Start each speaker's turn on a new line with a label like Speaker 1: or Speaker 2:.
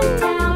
Speaker 1: Down.